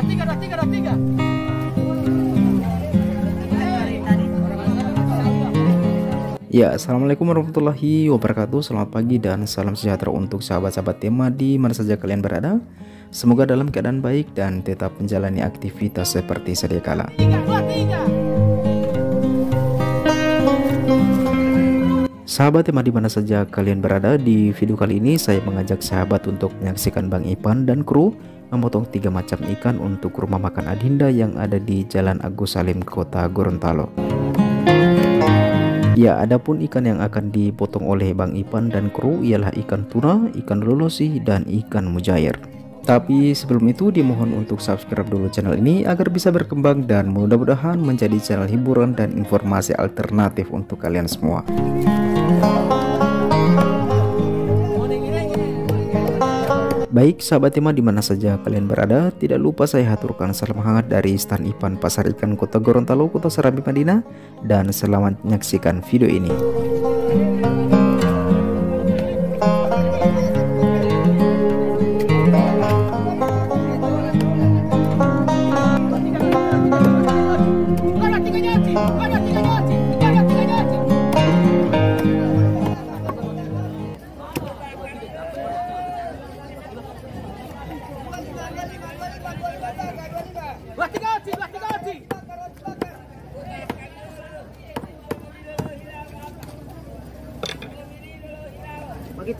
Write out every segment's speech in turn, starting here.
Dua tiga, dua tiga, dua tiga. Ya, Assalamualaikum warahmatullahi wabarakatuh Selamat pagi dan salam sejahtera untuk sahabat-sahabat tema di mana saja kalian berada Semoga dalam keadaan baik dan tetap menjalani aktivitas seperti sedia kala. Sahabat tema di mana saja kalian berada Di video kali ini saya mengajak sahabat untuk menyaksikan Bang Ipan dan kru Memotong tiga macam ikan untuk rumah makan Adinda yang ada di Jalan Agus Salim, Kota Gorontalo Ya, adapun ikan yang akan dipotong oleh Bang Ipan dan kru ialah ikan tuna, ikan lolosi, dan ikan mujair. Tapi sebelum itu dimohon untuk subscribe dulu channel ini agar bisa berkembang dan mudah-mudahan menjadi channel hiburan dan informasi alternatif untuk kalian semua. Baik sahabat Tema di mana saja kalian berada, tidak lupa saya haturkan salam hangat dari Stan Ipan Pasar Ikan Kota Gorontalo, Kota Serambi Madinah dan selamat menyaksikan video ini.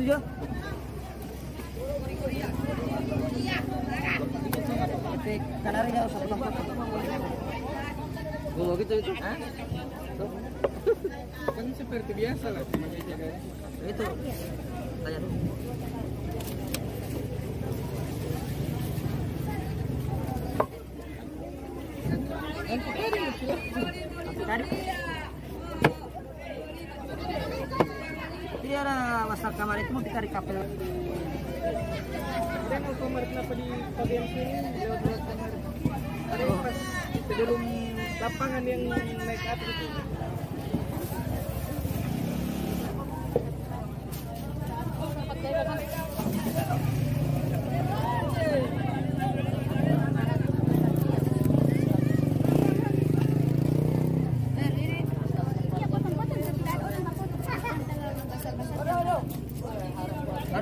Begitu ya? Kanari nggak usah pulang Oh gitu itu? Kan seperti biasa lah. Itu. Tanya dulu. Cari. WhatsApp kamar itu mau dicari kapel. Dan mau kamar kenapa di bagian sini lewat kamar. Ada yang pas sebelum lapangan yang naik atas itu.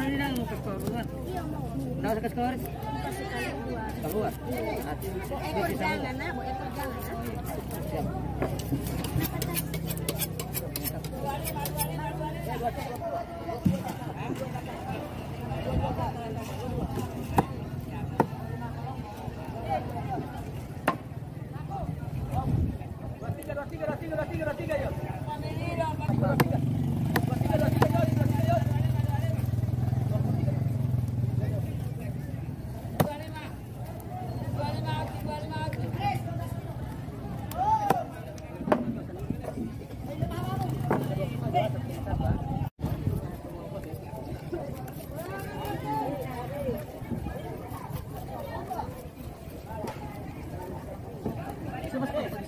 Ini nang ke duluan. Udah usah ke sekolah. Keluar. Hati. Di sana. Siap. Dua tiga, tiga, tiga, dua tiga, dua tiga, yuk. Dua tiga. Dua tiga, dua tiga, yuk. Dua tiga, yuk.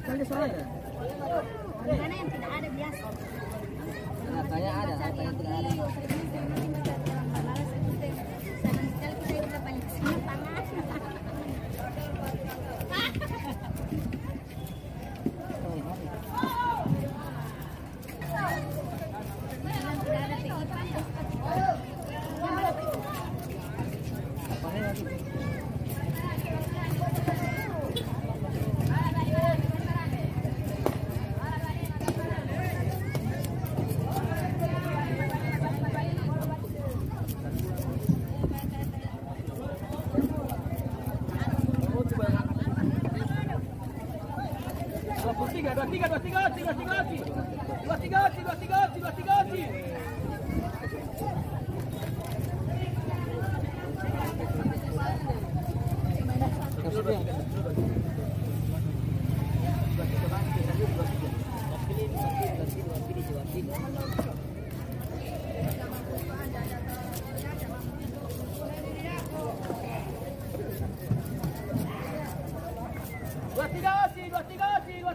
Sekali soalnya. Mana yang tidak ada biasa? Katanya ada, katanya tidak ada. Senang sekali kita bisa balik ke sini panas. Tidak ada ikan. Dua puluh tiga, dua tiga, dua tiga, Dua tiga si, dua tiga si, dua